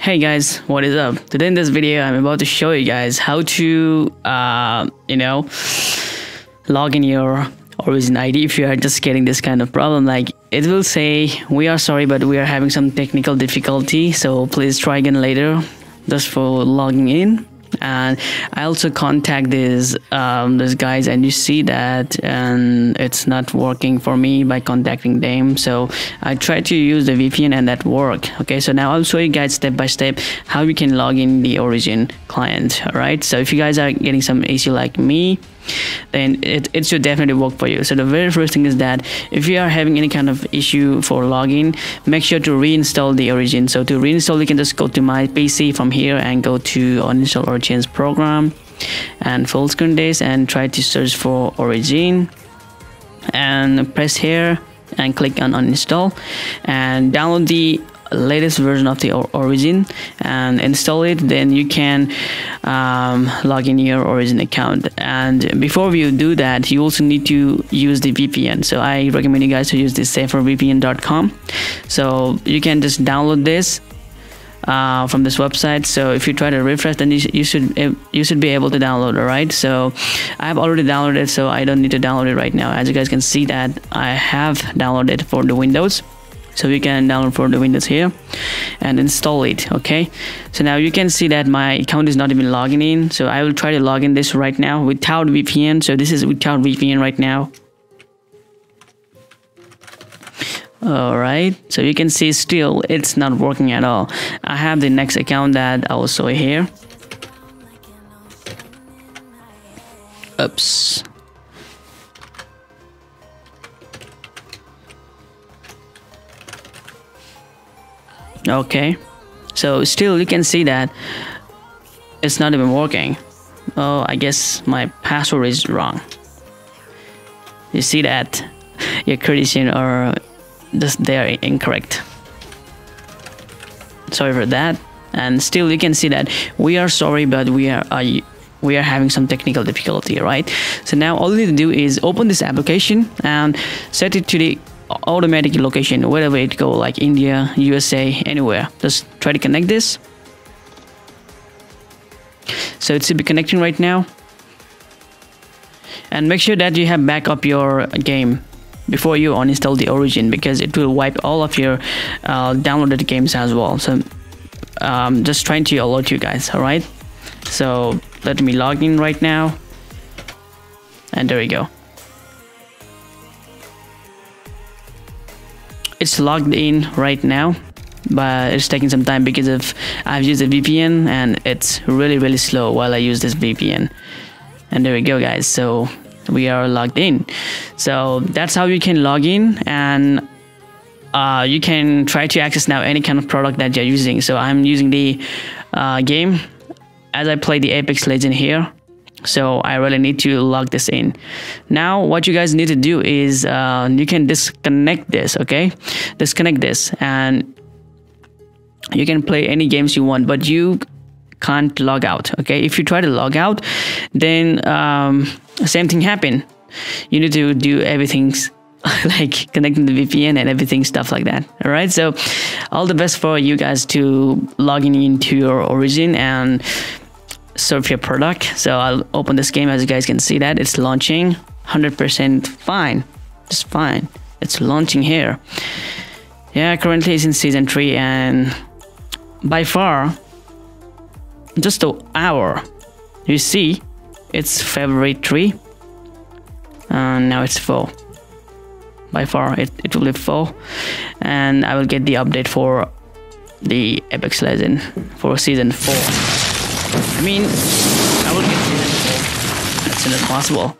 Hey guys, what is up? Today in this video, I'm about to show you guys how to, uh, you know, log in your Origin ID if you are just getting this kind of problem. Like it will say, we are sorry, but we are having some technical difficulty. So please try again later just for logging in and I also contact these um, these guys and you see that and it's not working for me by contacting them. So I try to use the VPN and that work. Okay so now I'll show you guys step by step how you can log in the origin client all right? So if you guys are getting some issue like me then it, it should definitely work for you. So the very first thing is that if you are having any kind of issue for login make sure to reinstall the origin. So to reinstall you can just go to my pc from here and go to uninstall origins program and full screen days and try to search for origin. And press here and click on uninstall. And download the latest version of the origin and install it then you can um, log in your origin account. And before you do that you also need to use the VPN so I recommend you guys to use this safervpn.com so you can just download this uh, from this website. So if you try to refresh then you, you should you should be able to download it right so I have already downloaded so I don't need to download it right now. As you guys can see that I have downloaded for the Windows so we can download for the windows here and install it okay? So now you can see that my account is not even logging in. So i will try to log in this right now without vpn so this is without vpn right now. All right. So you can see still it's not working at all. I have the next account that i will show here. Oops okay. So still you can see that it's not even working. Oh I guess my password is wrong. You see that your credentials are just they are incorrect. Sorry for that. And still you can see that we are sorry but we are uh, we are having some technical difficulty right? So now all you need to do is open this application and set it to the automatic location wherever it go like India USA anywhere. Just try to connect this. So it should be connecting right now. And make sure that you have backup your game before you uninstall the origin because it will wipe all of your uh, downloaded games as well. So um, just trying to alert you guys all right? So let me log in right now. And there we go it's logged in right now but it's taking some time because of I've used a VPN and it's really really slow while I use this VPN and there we go guys. So we are logged in. So that's how you can log in and uh, you can try to access now any kind of product that you're using. So I'm using the uh, game as I play the Apex Legend here so I really need to log this in. Now what you guys need to do is uh, you can disconnect this okay? Disconnect this and you can play any games you want but you can't log out okay? If you try to log out then um, same thing happen. You need to do everything like connecting the VPN and everything stuff like that all right so all the best for you guys to logging into your origin and serve your product. So I'll open this game as you guys can see that it's launching 100% fine. Just fine. It's launching here. Yeah, currently it's in season 3 and by far just an hour. You see, it's February 3 and now it's 4. By far it, it will be 4 and I will get the update for the Apex Legend for season 4. I mean, I will get it as soon as possible.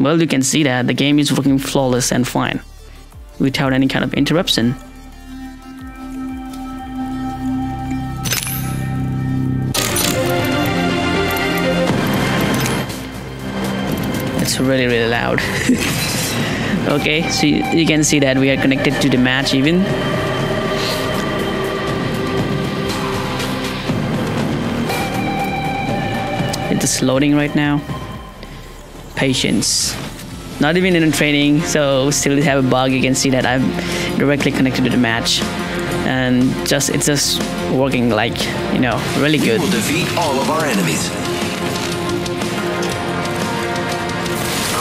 Well, you can see that the game is working flawless and fine, without any kind of interruption. It's really, really loud. okay, so you, you can see that we are connected to the match even. It's loading right now. Patience. Not even in training, so still have a bug. You can see that I'm directly connected to the match. And just it's just working like you know really good We'll defeat all of our enemies.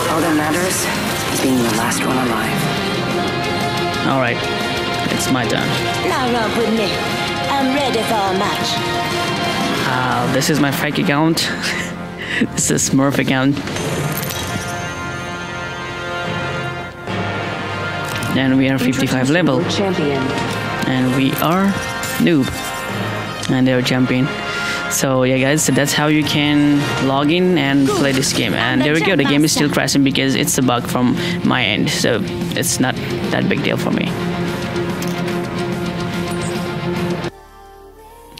All that matters is being the last one alive. all right it's my turn Now romp with me. I'm ready for a match. uh, this is my fake account this is smurf again. and we are 55 level. Champion. and we are noob. And they're champion. So yeah guys so that's how you can log in and play this game. And there we go. The game is still crashing because it's a bug from my end. So it's not that big deal for me.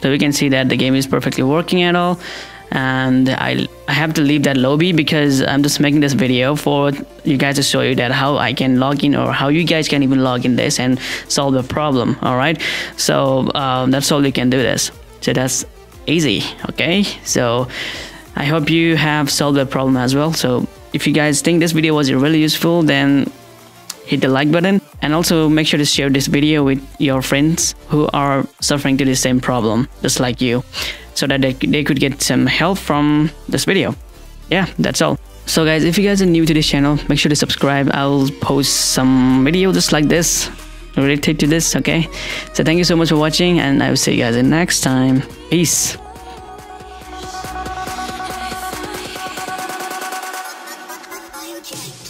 So we can see that the game is perfectly working at all and I, I have to leave that lobby because I'm just making this video for you guys to show you that how I can log in or how you guys can even log in this and solve the problem all right so um, that's all you can do this. So that's easy okay? So I hope you have solved the problem as well. So if you guys think this video was really useful then hit the like button. And also make sure to share this video with your friends who are suffering to the same problem just like you so that they, they could get some help from this video. Yeah, that's all. So guys, if you guys are new to this channel, make sure to subscribe. I'll post some video just like this related to this, okay? So thank you so much for watching and I will see you guys in next time. Peace. Okay.